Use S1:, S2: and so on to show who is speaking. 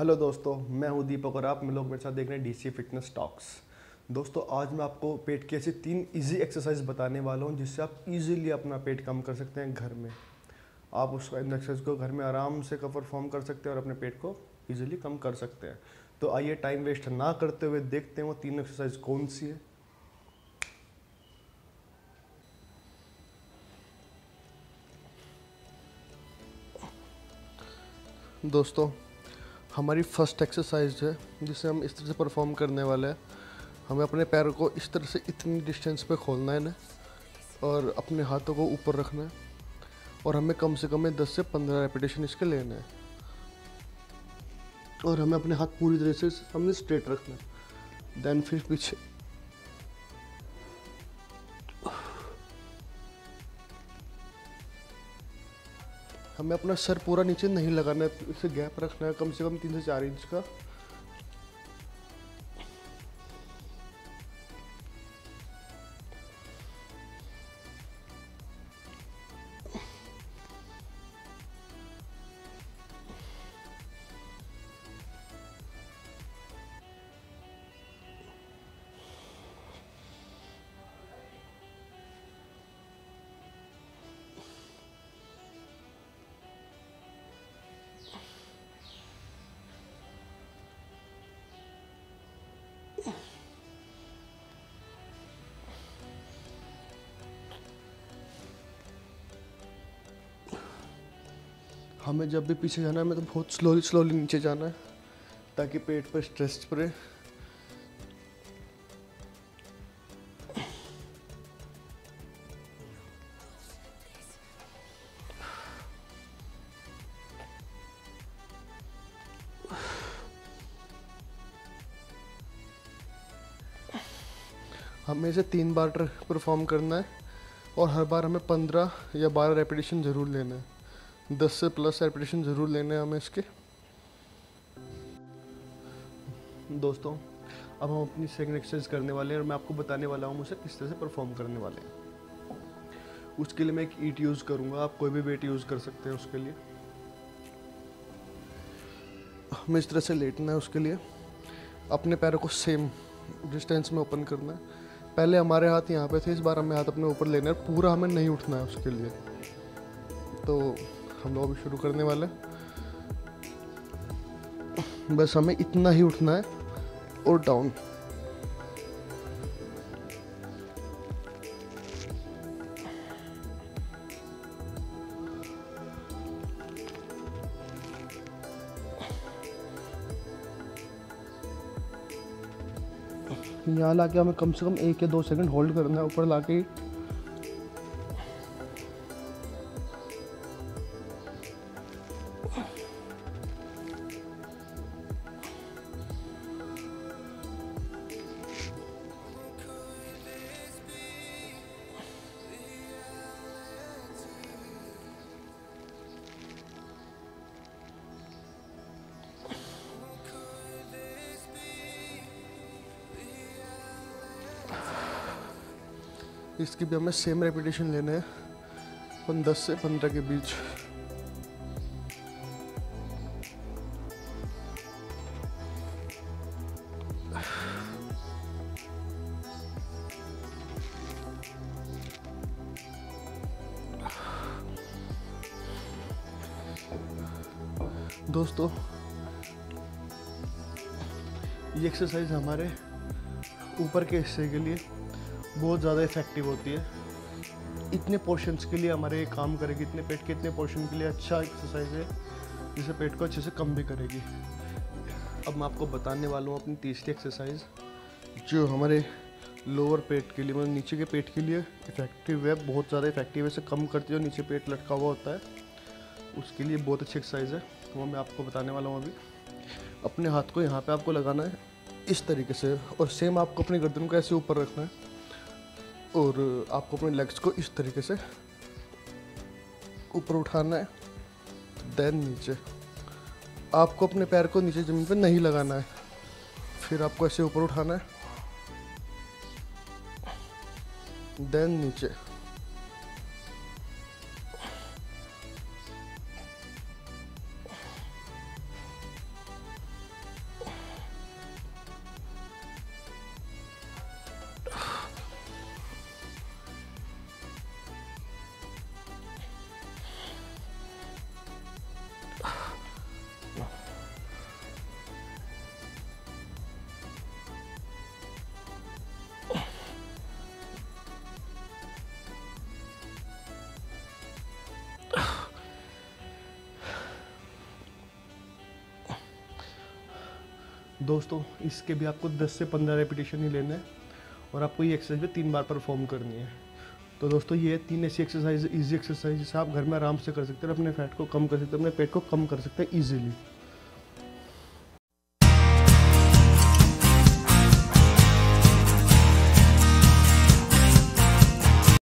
S1: Hello दोस्तों, मैं हूँ दीपक और आप लोग मेरे साथ देख रहे हैं डीसी फिटनेस टॉक्स दोस्तों, आज मैं आपको पेट की ऐसी तीन इजी एक्सरसाइज बताने वाला हूँ जिससे आप इजीली अपना पेट कम कर सकते हैं घर में। आप उस एक्सरसाइज को घर में आराम से परफॉर्म कर सकते हैं और अपने पेट को इजीली कम कर सकते हैं। तो आइए टाइम वेस्ट ना करते हुए देखते हैं वो तीन एक्सरसाइज कौन सी है। दोस्तों हमारी फ़र्स्ट एक्सरसाइज है, जिसे हम इस तरह से परफॉर्म करने वाले हैं। हमें अपने पैरों को इस तरह से इतनी डिस्टेंस पे खोलना है ना, और अपने हाथों को ऊपर रखना है, और हमें कम से कम 10 से 15 रेपिटेशन इसके लेना है। और हमें अपने हाथ पूरी तरह से, हमने स्ट्रेट रखना है। देन फिर पीछे हमें अपना सर पूरा नीचे नहीं लगाना है इसे गैप रखना है, कम से कम तीन से चार इंच का। हमें जब भी पीछे जाना है, हमें तो बहुत स्लोली स्लोली नीचे जाना है, ताकि पेट पर स्ट्रेस पड़े। हमें इसे तीन बार परफॉर्म करना है और हर बार हमें पंद्रह या बारह रेपिटेशन ज़रूर लेना है। दस से प्लस रेपिटेशन ज़रूर लेने हैं हमें इसके। दोस्तों, अब हम अपनी सेकंड एक्सरसाइज करने वाले हैं और मैं आपको बताने वाला हूँ उसे किस तरह से परफॉर्म करने वाले हैं। उसके लिए मैं एक ईट यूज़ करूँगा। आप कोई भी वेट यूज़ कर सकते हैं उसके लिए। हमें इस तरह से लेटना है उसके लिए। अपने पैरों को सेम डिस्टेंस में ओपन करना है। पहले हमारे हाथ यहाँ पे थे, इस बार हमें हाथ अपने ऊपर लेने है पूरा हमें नहीं उठना है उसके लिए। तो हम लोग अभी शुरू करने वाले बस हमें इतना ही उठना है और डाउन यहाँ ला हमें कम से कम एक या दो सेकंड होल्ड करना है, ऊपर लाके इसकी भी हमें सेम रेपिटेशन लेना है दस से पंद्रह के बीच। दोस्तों, ये एक्सरसाइज हमारे ऊपर के हिस्से के लिए बहुत ज़्यादा इफ़ेक्टिव होती है। इतने पोर्शंस के लिए हमारे काम करेगी, इतने पेट के, इतने पोर्शन के लिए अच्छा एक्सरसाइज है जिसे पेट को अच्छे से कम भी करेगी। अब मैं आपको बताने वाला हूँ अपनी तीसरी एक्सरसाइज जो हमारे लोअर पेट के लिए मतलब नीचे के पेट के लिए इफ़ेक्टिव है, बहुत ज़्यादा इफ़ेक्टिव है, इसे कम करती है नीचे पेट लटका हुआ होता है। उसके लिए बहुत अच्छी एक्सरसाइज है, वो मैं आपको बताने वाला हूँ अभी। अपने हाथ को यहाँ पे आपको लगाना है, इस तरीके से, और सेम आपको अपनी गर्दन को ऐसे ऊपर रखना है। और आपको अपने लेग्स को इस तरीके से ऊपर उठाना है देन नीचे। आपको अपने पैर को नीचे ज़मीन पर नहीं लगाना है, फिर आपको ऐसे ऊपर उठाना है देन नीचे। दोस्तों, इसके भी आपको 10 से 15 रेपिटेशन ही लेने हैं और आपको ये एक्सरसाइज भी तीन बार परफॉर्म करनी है। तो दोस्तों, ये तीन ऐसी एक्सरसाइज इजी एक्सरसाइज जिसे आप घर में आराम से कर सकते हैं, अपने फैट को कम कर सकते हैं, अपने पेट को कम कर सकते हैं ईजिली